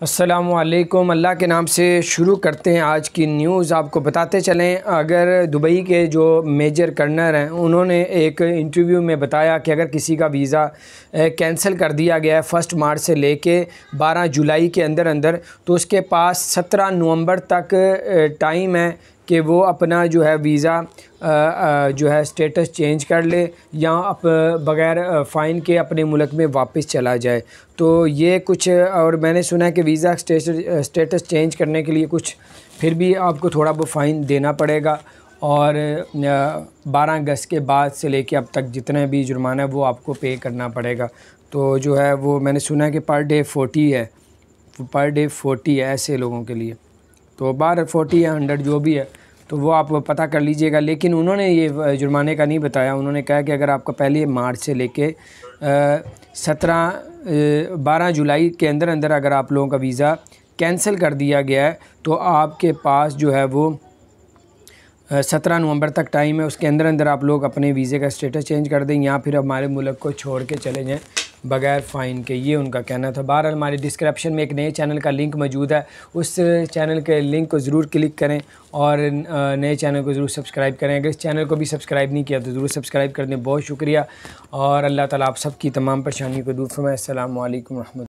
असलकुम अल्लाह के नाम से शुरू करते हैं आज की न्यूज़। आपको बताते चलें, अगर दुबई के जो मेजर कर्नर हैं, उन्होंने एक इंटरव्यू में बताया कि अगर किसी का वीज़ा कैंसिल कर दिया गया है फ़र्स्ट मार्च से लेके 12 जुलाई के अंदर अंदर तो उसके पास 17 नवंबर तक टाइम है कि वो अपना जो है वीज़ा जो है स्टेटस चेंज कर ले या अप, बग़ैर फ़ाइन के अपने मुल्क में वापस चला जाए। तो ये कुछ, और मैंने सुना है कि वीज़ा स्टेटस चेंज करने के लिए कुछ, फिर भी आपको थोड़ा बहुत फ़ाइन देना पड़ेगा। और बारह अगस्त के बाद से लेके अब तक जितना भी जुर्माना है वो आपको पे करना पड़ेगा। तो जो है वो मैंने सुना है कि पर डे फोर्टी है, पर डे फोर्टी है ऐसे लोगों के लिए। तो बारह, फोर्टी या हंड्रेड जो भी है तो वो आप पता कर लीजिएगा। लेकिन उन्होंने ये जुर्माने का नहीं बताया। उन्होंने कहा कि अगर आपका पहले मार्च से लेके सत्रह बारह जुलाई के अंदर अंदर अगर आप लोगों का वीज़ा कैंसिल कर दिया गया है तो आपके पास जो है वो सत्रह नवंबर तक टाइम है। उसके अंदर अंदर आप लोग अपने वीज़े का स्टेटस चेंज कर दें या फिर हमारे मुल्क को छोड़ के चले जाएँ। बगैर फ़ाइन के, ये उनका कहना था। बहरहाल, हमारे डिस्क्रिप्शन में एक नए चैनल का लिंक मौजूद है। उस चैनल के लिंक को ज़रूर क्लिक करें और नए चैनल को ज़रूर सब्सक्राइब करें। अगर इस चैनल को भी सब्सक्राइब नहीं किया तो ज़रूर सब्सक्राइब कर दें। बहुत शुक्रिया और अल्लाह ताला आप सबकी तमाम परेशानियों को दूर फरमाए। अल्लाम वरहमल